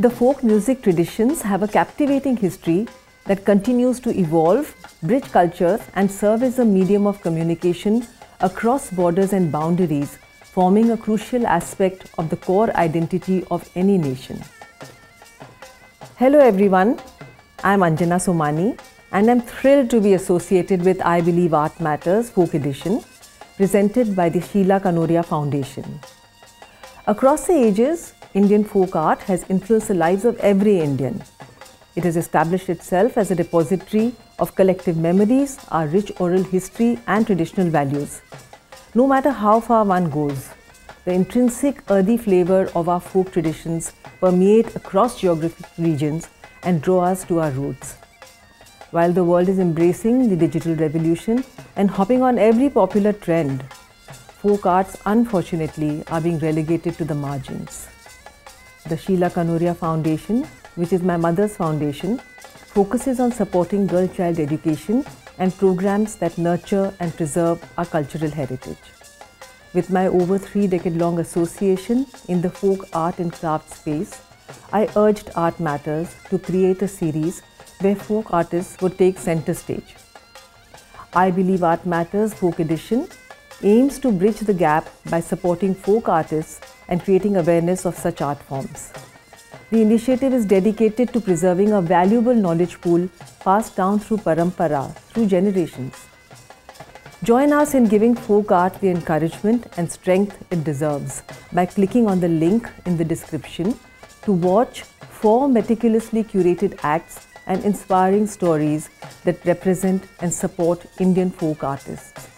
The folk music traditions have a captivating history that continues to evolve, bridge cultures, and serve as a medium of communication across borders and boundaries, forming a crucial aspect of the core identity of any nation. Hello, everyone. I'm Anjana Somany, and I'm thrilled to be associated with I Believe Art Matters Folk Edition, presented by the Sheela Kanoria Foundation. Across the ages, Indian folk art has influenced the lives of every Indian. It has established itself as a repository of collective memories, our rich oral history, and traditional values. No matter how far one goes, the intrinsic earthy flavor of our folk traditions permeate across geographic regions and draw us to our roots. While the world is embracing the digital revolution and hopping on every popular trend, folk arts unfortunately are being relegated to the margins. The Sheela Kanoria Foundation, which is my mother's foundation, focuses on supporting girl child education and programs that nurture and preserve our cultural heritage. With my over three decade long association in the folk art and craft space, I urged Art Matters to create a series where folk artists would take center stage. I believe Art Matters Folk Edition aims to bridge the gap by supporting folk artists and creating awareness of such art forms. The initiative is dedicated to preserving a valuable knowledge pool passed down through parampara, through generations. Join us in giving folk art the encouragement and strength it deserves by clicking on the link in the description to watch four meticulously curated acts and inspiring stories that represent and support Indian folk artists.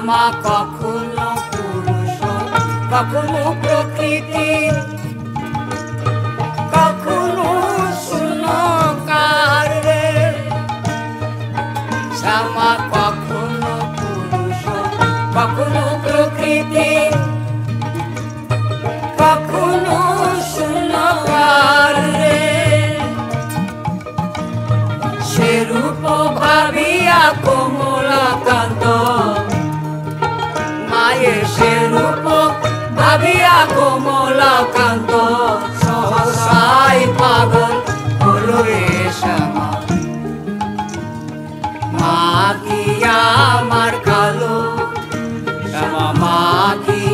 কখনো পুরুষ কখনো প্রকৃতি, কখনো শূন্যকার রে। শ্যামা কখনো পুরুষ কখনো প্রকৃতি, কখনো শূন্যকার রে। সেরূপ ভাবিয়া কোমলাকান্ত ভাবিয়া কোমলাকান্ত, সহসাই পাগল হলো আমার কালো, শ্যামা মা কি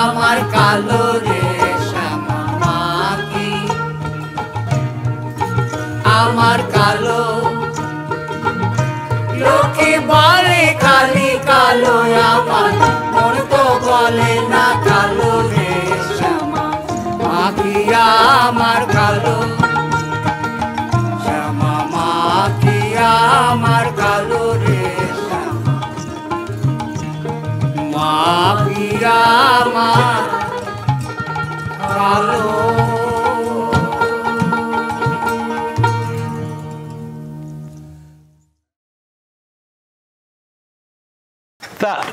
আমার কালো রে আমার কালো, লোকে বলে খালি কালো আমার। মন না কালো রে শ্যামা মাখি আমার কালো। শ্যামা মাখি আমার কালো রে শ্যামা মাখি আমার কালো।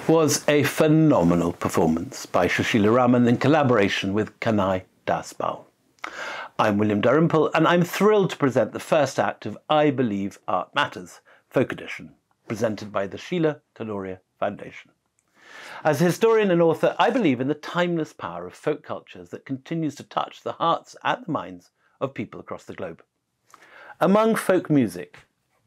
Was a phenomenal performance by Susheela Raman in collaboration with Kanai Das Baul. I'm William Dalrymple, and I'm thrilled to present the first act of I Believe Art Matters, Folk Edition, presented by the Sheela Kanoria Foundation. As a historian and author, I believe in the timeless power of folk cultures that continues to touch the hearts and the minds of people across the globe. Among folk music,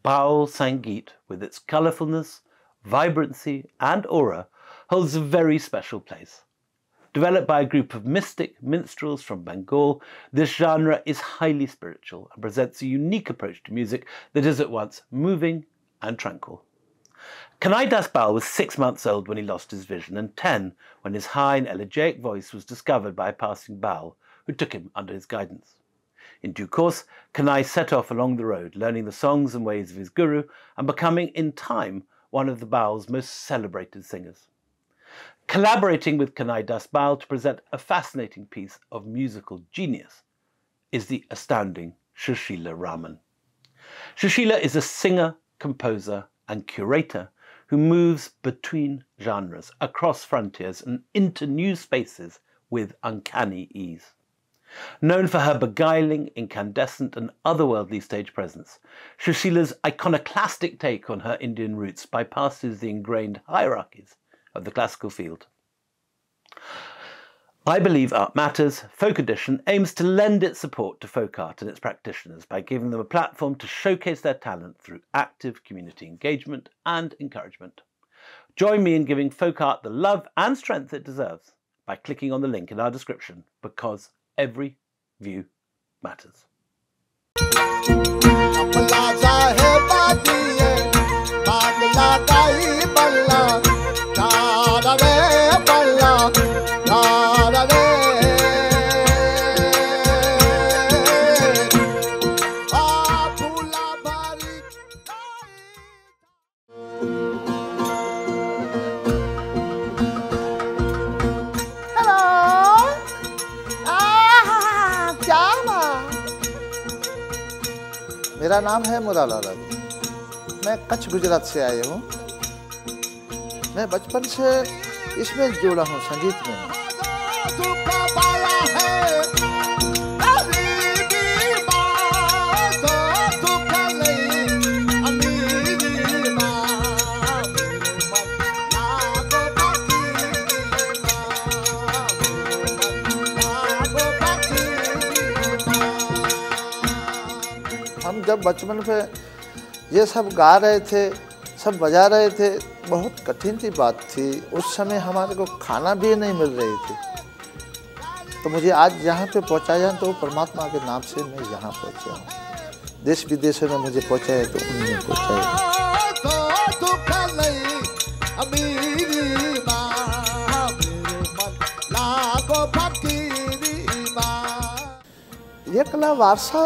Baul Sangeet, with its colourfulness, vibrancy, and aura, holds a very special place. Developed by a group of mystic minstrels from Bengal, this genre is highly spiritual and presents a unique approach to music that is at once moving and tranquil. Kanai Das Baul was six months old when he lost his vision and ten when his high and elegiac voice was discovered by a passing Baul, who took him under his guidance. In due course, Kanai set off along the road, learning the songs and ways of his guru and becoming, in time, one of the Baul's most celebrated singers. Collaborating with Kanai Das Dasbal to present a fascinating piece of musical genius is the astounding Susheela Raman. Susheela is a singer, composer, and curator who moves between genres, across frontiers, and into new spaces with uncanny ease. Known for her beguiling, incandescent, and otherworldly stage presence, Susheela's iconoclastic take on her Indian roots bypasses the ingrained hierarchies of the classical field. I Believe Art Matters, Folk Edition, aims to lend its support to folk art and its practitioners by giving them a platform to showcase their talent through active community engagement and encouragement. Join me in giving folk art the love and strength it deserves by clicking on the link in our description because every view matters. मेरा नाम है मुराला राज। मैं कच्छ गुजरात से आया हूँ। मैं बचपन से इसमें जुड़ा हूँ संगीत में। जब बचपन में ये सब गा रहे थे, सब बजा रहे थे, बहुत कठिन सी बात थी। उस समय हमारे को खाना भी नहीं मिल रही थी। तो मुझे आज यहाँ पे पहुँचाया तो परमात्मा के नाम से मैं यहाँ पहुँचा हूँ। देश विदेशों में मुझे पहुँचाया तो उनमें पहुँचाया। ये कला वारसा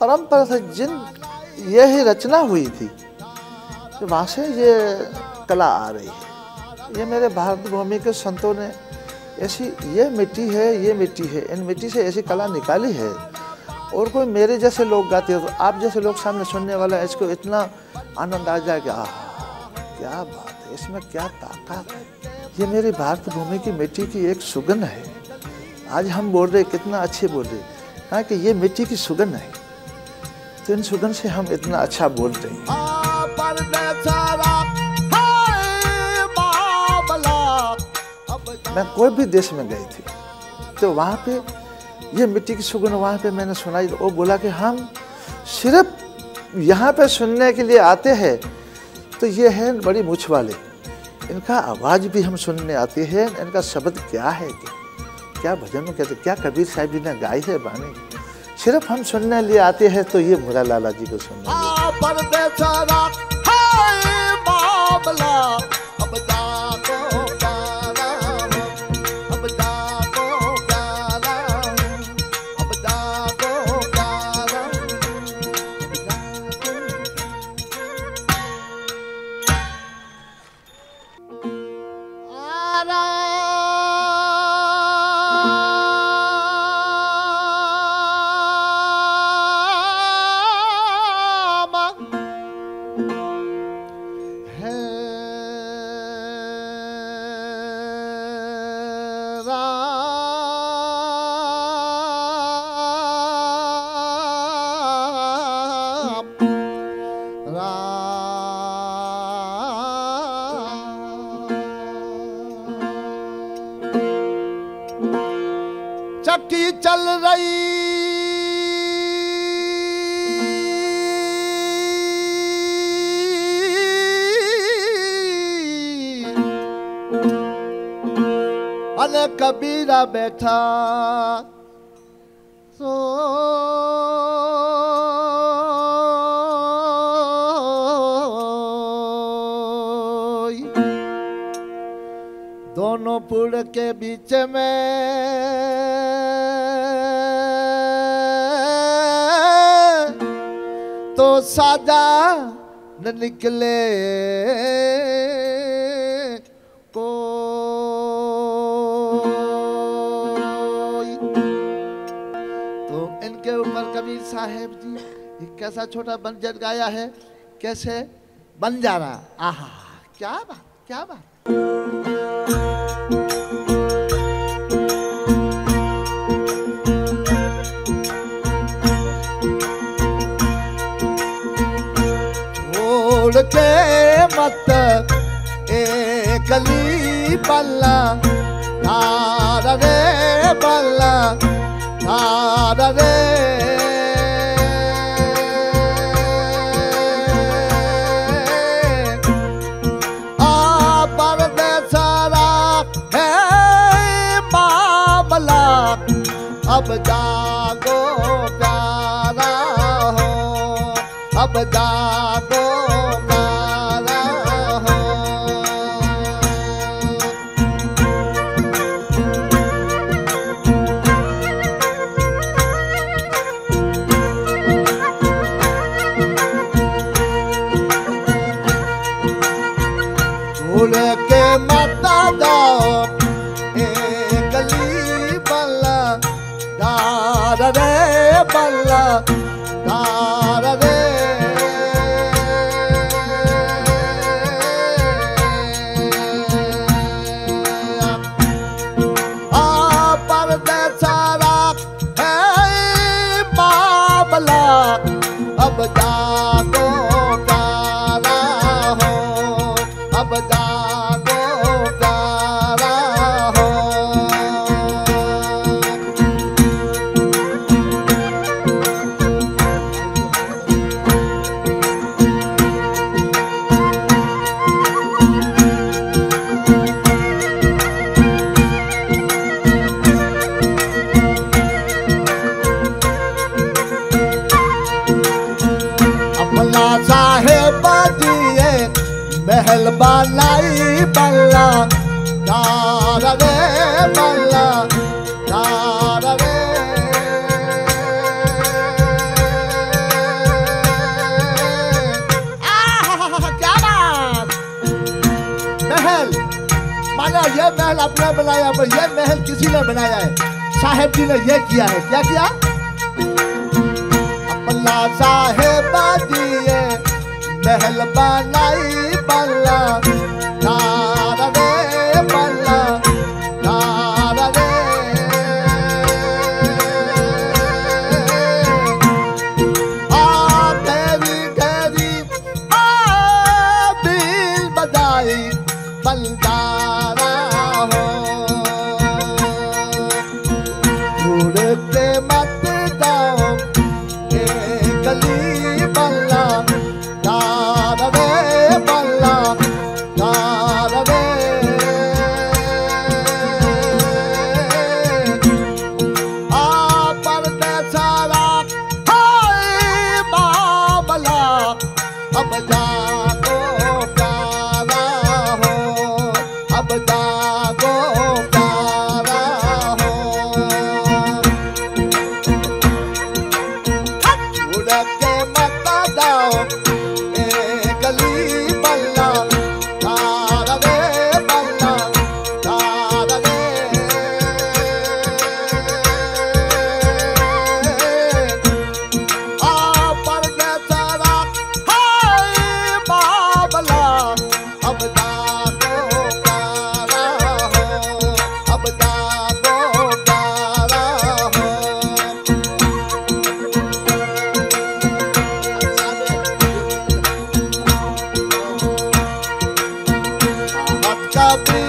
परंपरा से जिन यही रचना हुई थी तो वहाँ से ये कला आ रही है। ये मेरे भारत भूमि के संतों ने ऐसी, ये मिट्टी है, ये मिट्टी है, इन मिट्टी से ऐसी कला निकाली है। और कोई मेरे जैसे लोग गाते हो तो आप जैसे लोग सामने सुनने वाला इसको इतना आनंद आ जाए कि, आह, क्या बात है, इसमें क्या ताकत है। ये मेरी भारत भूमि की मिट्टी की एक सुगंध है। आज हम बोल रहे कितना अच्छे बोल रहे हाँ कि ये मिट्टी की सुगंध है। तो इन सुगंध से हम इतना अच्छा बोलते हैं। मैं कोई भी देश में गई थी तो वहाँ पे ये मिट्टी की सुगंध वहाँ पे मैंने सुनाई। वो बोला कि हम सिर्फ़ यहाँ पे सुनने के लिए आते हैं तो ये है बड़ी मुछ वाले। इनका आवाज़ भी हम सुनने आते हैं, इनका शब्द क्या है? क्या भजन में कहते क्या कबीर साहब जी ने गाई है बानी? सिर्फ़ हम सुनने लिए आते हैं तो ये मुरा लाला जी को सुनने अने कबीरा बैठा। सो दोनों पुल के बीच में तो सादा न निकले। साहेब जी एक कैसा छोटा बंजर गाया है? कैसे? बंजारा आहा, क्या बात क्या बात। छोड़ के मत, ए गली बल्ला धार रे बल्ला धार रे Abba God.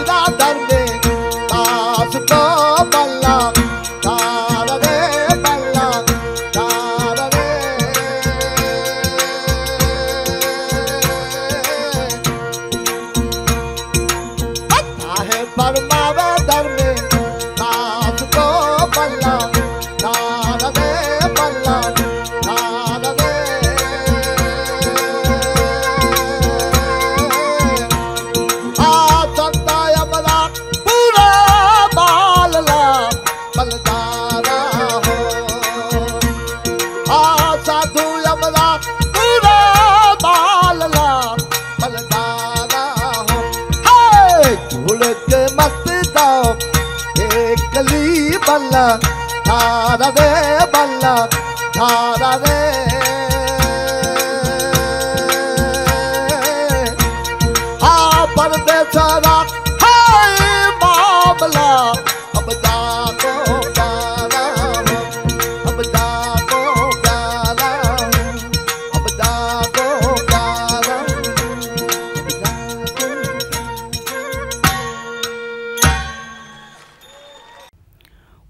la tarde.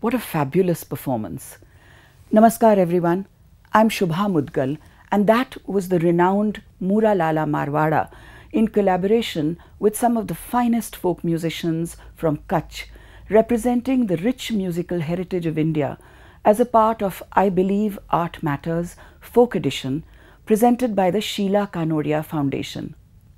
What a fabulous performance. Namaskar, everyone. I'm Shubha Mudgal, and that was the renowned Mooralala Marwada in collaboration with some of the finest folk musicians from Kutch, representing the rich musical heritage of India as a part of I Believe Art Matters Folk Edition presented by the Sheela Kanoria Foundation.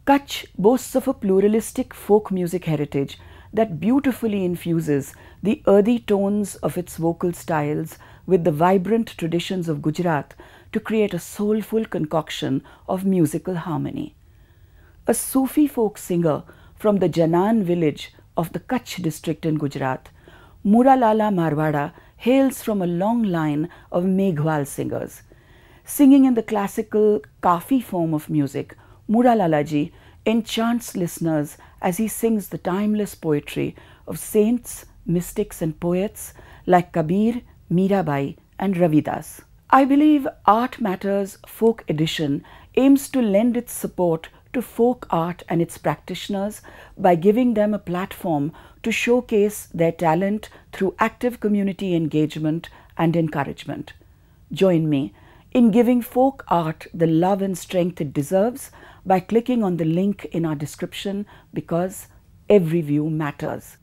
Kutch boasts of a pluralistic folk music heritage that beautifully infuses the earthy tones of its vocal styles with the vibrant traditions of Gujarat to create a soulful concoction of musical harmony. A Sufi folk singer from the Janan village of the Kutch district in Gujarat, Mooralala Marwada hails from a long line of Meghwal singers. Singing in the classical Kafi form of music, Mooralalaji enchants listeners as he sings the timeless poetry of saints, mystics, and poets like Kabir, Mirabai, and Ravidas. I believe Art Matters Folk Edition aims to lend its support to folk art and its practitioners by giving them a platform to showcase their talent through active community engagement and encouragement. Join me in giving folk art the love and strength it deserves by clicking on the link in our description because every view matters.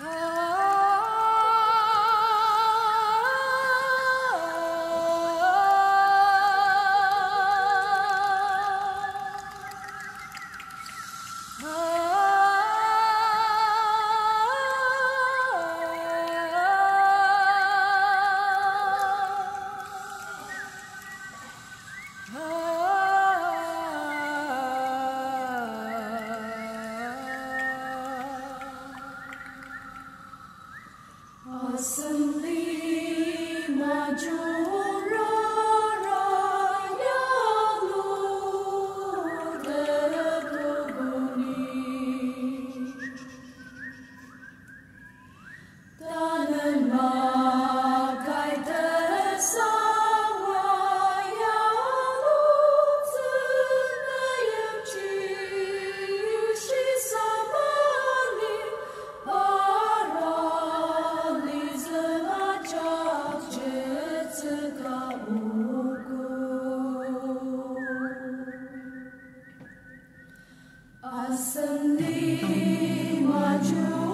Ah. Ascendí mayor.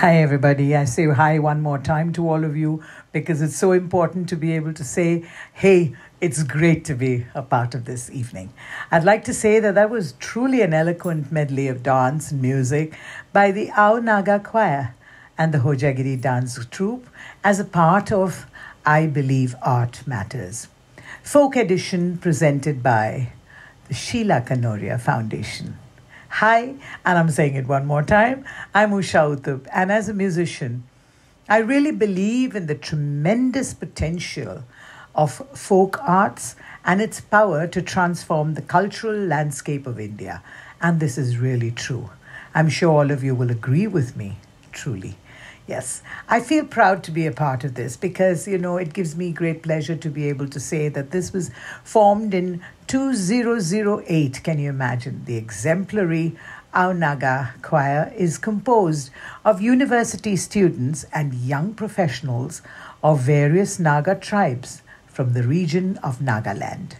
Hi, everybody. I say hi one more time to all of you because it's so important to be able to say, hey, it's great to be a part of this evening. I'd like to say that that was truly an eloquent medley of dance and music by the Aao Naga Choir and the Hojagiri Dance Troupe as a part of I Believe Art Matters. Folk edition presented by the Sheela Kanoria Foundation. Hi, and I'm saying it one more time. I'm Usha Uthup, and as a musician, I really believe in the tremendous potential of folk arts and its power to transform the cultural landscape of India. And this is really true. I'm sure all of you will agree with me, truly. Yes, I feel proud to be a part of this because, you know, it gives me great pleasure to be able to say that this was formed in 2008. Can you imagine? The exemplary Naga choir is composed of university students and young professionals of various Naga tribes from the region of Nagaland.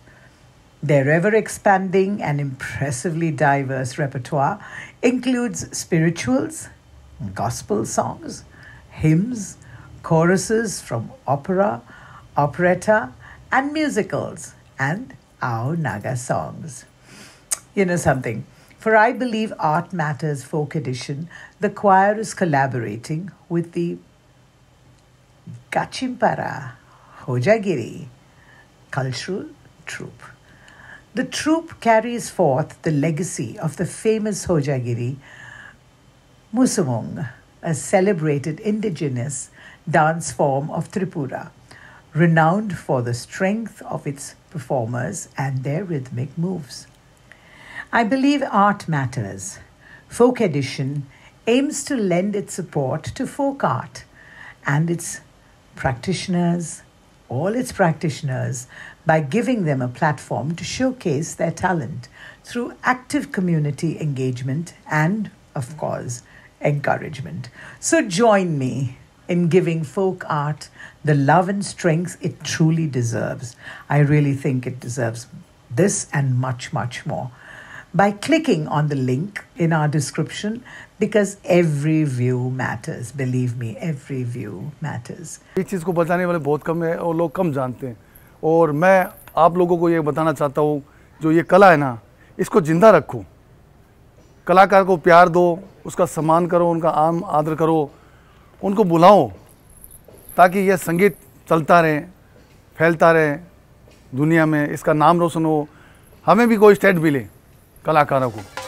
Their ever expanding and impressively diverse repertoire includes spirituals, gospel songs, hymns, choruses from opera, operetta, and musicals, and our Naga songs. You know something? For I Believe Art Matters Folk Edition, the choir is collaborating with the Gachirampara Hojagiri Cultural Troupe. The troupe carries forth the legacy of the famous Hojagiri Musumung, a celebrated indigenous dance form of Tripura, renowned for the strength of its performers and their rhythmic moves. I believe Art Matters, Folk Edition, aims to lend its support to folk art and its practitioners, all its practitioners, by giving them a platform to showcase their talent through active community engagement and, of course, encouragement. So join me in giving folk art the love and strength it truly deserves. I really think it deserves this and much, much more. By clicking on the link in our description, because every view matters. Believe me, every view matters. इस चीज़ को बताने वाले बहुत कम है और लोग कम जानते हैं और मैं आप लोगों को ये बताना चाहता हूँ जो ये कला है ना इसको जिंदा रखो कलाकार को प्यार दो उसका सम्मान करो उनका आम आदर करो उनको बुलाओ ताकि यह संगीत चलता रहे, फैलता रहे दुनिया में, इसका नाम रोशन हो। हमें भी कोई स्टेट मिले कलाकारों को।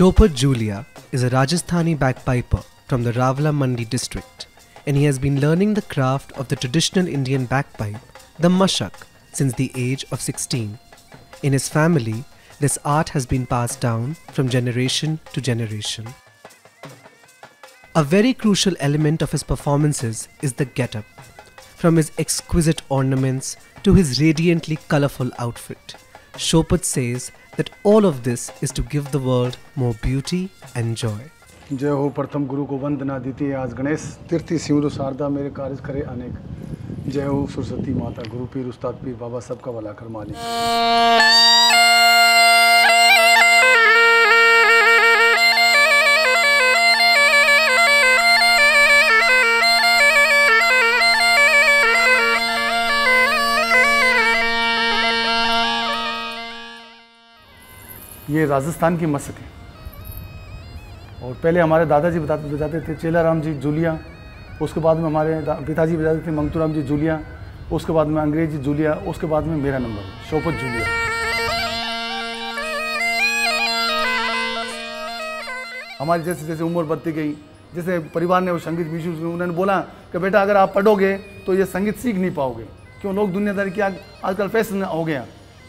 Shyopat Julia is a Rajasthani bagpiper from the Ravla Mandi district and he has been learning the craft of the traditional Indian bagpipe, the mashak, since the age of 16. In his family, this art has been passed down from generation to generation. A very crucial element of his performances is the get-up, from his exquisite ornaments to his radiantly colorful outfit. Shyopat says that all of this is to give the world more beauty and joy. जय हो प्रथम गुरु को वंदना दीति आज गणेश तीर्थी सिंह शारदा, मेरे कार्य करे अनेक जय हो सरस्वती माता, गुरु पीर, उस्ताद पीर, बाबा सबका भला कर मालिक ये राजस्थान की मस्क है। और पहले हमारे दादाजी बताते बजाते थे, चेला राम जी जूलिया, उसके बाद में हमारे पिताजी बजाते थे मंगतूराम जी जूलिया, उसके बाद में अंग्रेज़ी जूलिया, उसके बाद में मेरा नंबर शोपत जूलिया। हमारी जैसे जैसे उम्र बढ़ती गई, जैसे परिवार ने वो संगीत विशु उन्होंने बोला कि बेटा अगर आप पढ़ोगे तो ये संगीत सीख नहीं पाओगे। क्यों? लोग दुनियादारी की आज आजकल फ़ैशन हो गया।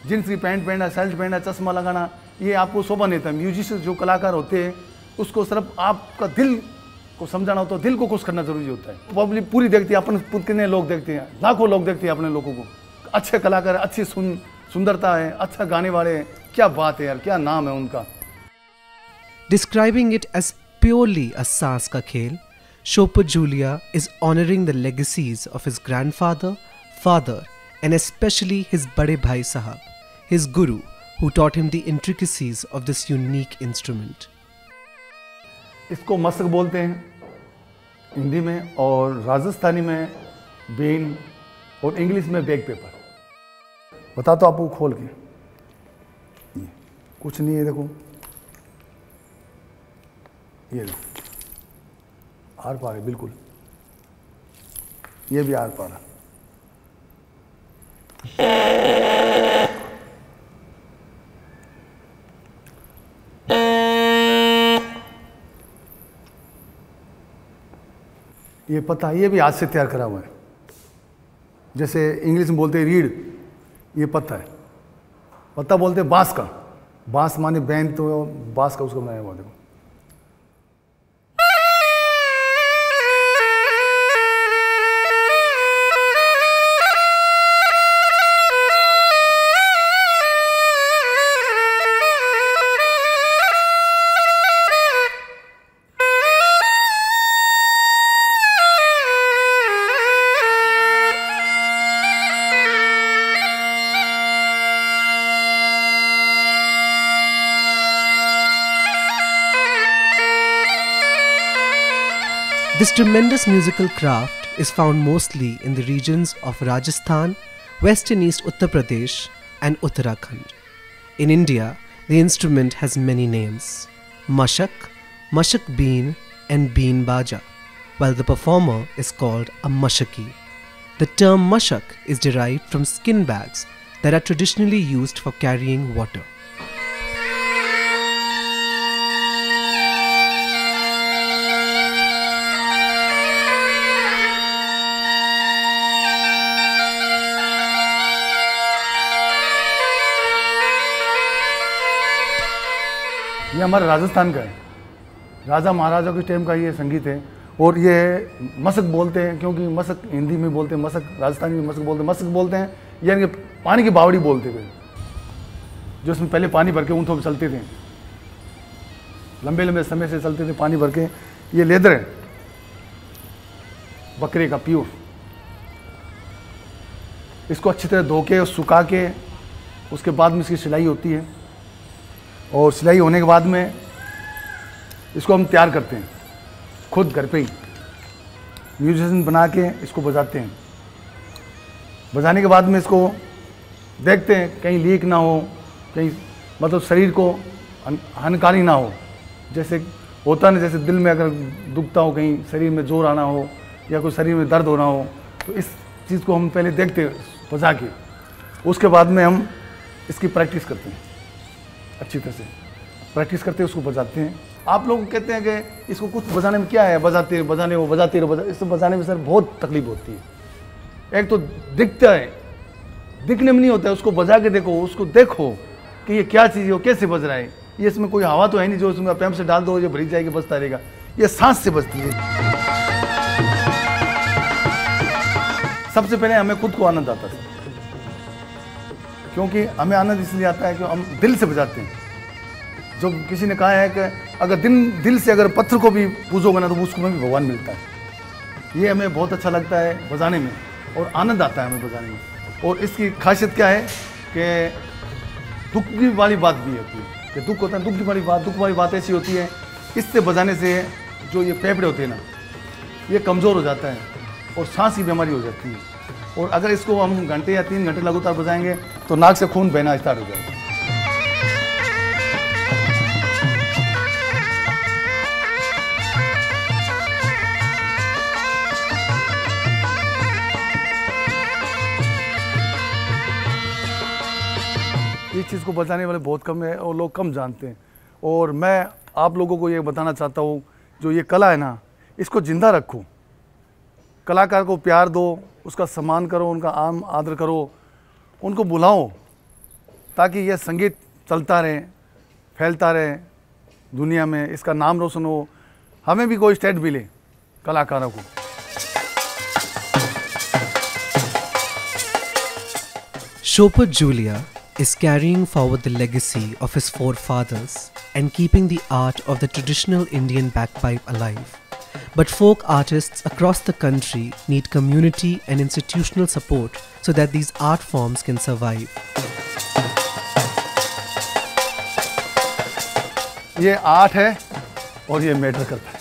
जींस की पैंट पहनना, शर्ट पहनना, चश्मा लगाना ये आपको शोभा नहीं था। म्यूजिशियन जो कलाकार होते हैं उसको सिर्फ़ आपका दिल को समझाना होता है दिल को खुश करना ज़रूरी होता है। पब्लिक पूरी देखती है अपन कितने लोग देखते हैं लाखों लोग देखते हैं अपने लोगों को। अच्छे कलाकार अच्छी सुन सुंदरता है अच्छा गाने वाले हैं। क्या बात है यार क्या नाम है उनका। Describing it as purely a saas ka khel, Chopin Julia is honoring the legacies of his grandfather, father, and especially his Bade Bhai Sahab, his guru, who taught him the intricacies of this unique instrument. इसको मस्क बोलते हैं हिंदी में और राजस्थानी में Ben और English में bag paper. बता तो आपको खोल के। कुछ नहीं है देखो। ये देखो आर पार है, बिल्कुल। ये भी आर पार है। ये पता, ये भी हाथ से तैयार करा हुआ है। जैसे इंग्लिश में बोलते हैं रीढ़ ये पत्ता है। पत्ता बोलते हैं, बाँस का। बाँस माने बैन तो बाँस का उसको बनाया हुआ देखो। This tremendous musical craft is found mostly in the regions of Rajasthan, West and East Uttar Pradesh, and Uttarakhand. In India, the instrument has many names Mashak, Mashak Bean, and Bean Baja, while the performer is called a Mashaki. The term Mashak is derived from skin bags that are traditionally used for carrying water. ये हमारा राजस्थान का है। राजा महाराजा के time का ये संगीत है और ये मसक बोलते हैं, क्योंकि मसक हिंदी में बोलते हैं, मसक राजस्थानी में मसक बोलते हैं, मसक बोलते हैं, यानी कि पानी की बावड़ी बोलते हुए जो उसमें पहले पानी भर के ऊँटों में चलते थे। लंबे लंबे समय से चलते थे पानी भर के। ये लेदर है, बकरे का प्योर। इसको अच्छी तरह धो के और सुखा के, उसके बाद में इसकी सिलाई होती है। और सिलाई होने के बाद में इसको हम तैयार करते हैं। खुद घर पे ही। म्यूजिशियन बना के इसको बजाते हैं। बजाने के बाद में इसको देखते हैं, कहीं लीक ना हो, कहीं मतलब शरीर को हान- हानिकारी ना हो। जैसे होता ना जैसे दिल में अगर दुखता हो, कहीं शरीर में ज़ोर आना हो या कोई शरीर में दर्द होना हो तो इस चीज़ को हम पहले देखते हैं बजा के। उसके बाद में हम इसकी प्रैक्टिस करते हैं। अच्छी तरह से। प्रैक्टिस करते हैं, उसको बजाते हैं। आप लोग कहते हैं कि इसको कुछ बजाने में क्या है? बजाते रहो बजाने वो, बजाते रहो बजा इसको बजाने में सर बहुत तकलीफ़ होती है। एक तो दिखता है। दिखने में नहीं होता है। उसको बजा के देखो, उसको देखो कि ये क्या चीज़ है कैसे बज रहा है। ये इसमें कोई हवा तो है नहीं जो इसमें पैम्प से डाल दो, ये भरी जाएगी, बजता रहेगा। ये सांस से बजती है। सबसे पहले हमें खुद को आनंद आता है। क्योंकि हमें आनंद इसलिए आता है कि हम दिल से बजाते हैं। जो किसी ने कहा है कि अगर दिन, दिल से अगर पत्थर को भी पूजोगे ना तो उसको में भी भगवान मिलता है। ये हमें बहुत अच्छा लगता है बजाने में और आनंद आता है हमें बजाने में। और इसकी खासियत क्या है कि दुख की वाली बात भी होती है। कि दुख होता है, दुख की वाली बात, दुख वाली बात ऐसी होती है, इससे बजाने से जो ये फेफड़े होते हैं ना, ये कमज़ोर हो जाता है और सांस की बीमारी हो जाती है। और अगर इसको हम घंटे या तीन घंटे लगातार बजाएँगे तो नाक से खून बहना स्टार्ट हो जाएगा। इस चीज़ को बजाने वाले बहुत कम है और लोग कम जानते हैं। और मैं आप लोगों को ये बताना चाहता हूँ, जो ये कला है ना, इसको ज़िंदा रखो। कलाकार को प्यार दो उसका सम्मान करो, उनका आम आदर करो, उनको बुलाओ ताकि यह संगीत चलता रहे, फैलता रहे दुनिया में, इसका नाम रोशन हो। हमें भी कोई स्टेट मिले कलाकारों को। शोपर Julia is carrying forward the legacy of his forefathers and keeping the art of the traditional Indian bagpipe alive But folk artists across the country need community and institutional support so that these art forms can survive. ये art है और ये matter करता है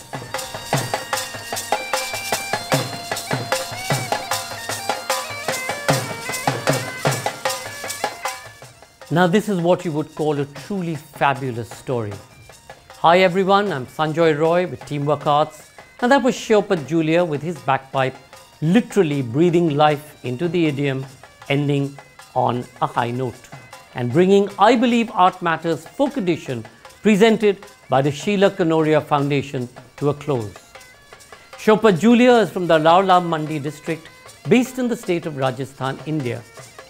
Now, this is what you would call a truly fabulous story. Hi everyone, I'm Sanjoy Roy with Teamwork Arts, and that was Shyopat Julia with his bagpipe, literally breathing life into the idiom, ending on a high note, and bringing I Believe Art Matters Folk Edition, presented by the Sheela Kanoria Foundation, to a close. Shyopat Julia is from the Laula Mandi district, based in the state of Rajasthan, India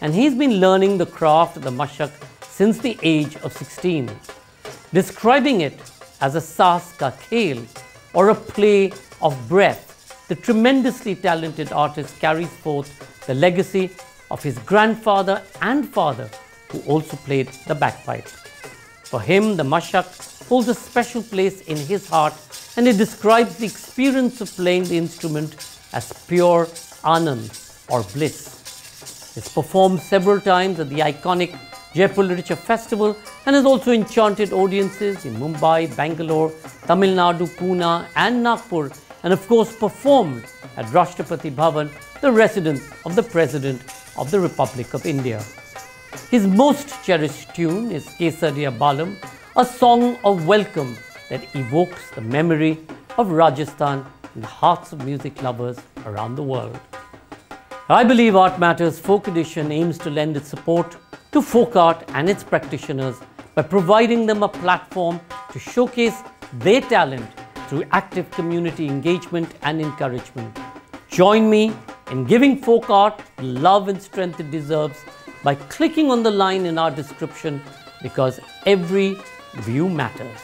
and he's been learning the craft of the mashak since the age of 16, describing it as a sas ka khel or a play of breath. The tremendously talented artist carries forth the legacy of his grandfather and father, who also played the bagpipe. For him, the mashak holds a special place in his heart and he describes the experience of playing the instrument as pure anand or bliss. It's performed several times at the iconic Jaipur Literature Festival and has also enchanted audiences in Mumbai, Bangalore, Tamil Nadu, Pune and Nagpur and of course performed at Rashtrapati Bhavan, the residence of the President of the Republic of India. His most cherished tune is Kesariya Balam, a song of welcome that evokes the memory of Rajasthan in the hearts of music lovers around the world. I believe Art Matters Folk Edition aims to lend its support to folk art and its practitioners by providing them a platform to showcase their talent through active community engagement and encouragement. Join me in giving folk art the love and strength it deserves by clicking on the line in our description because every view matters.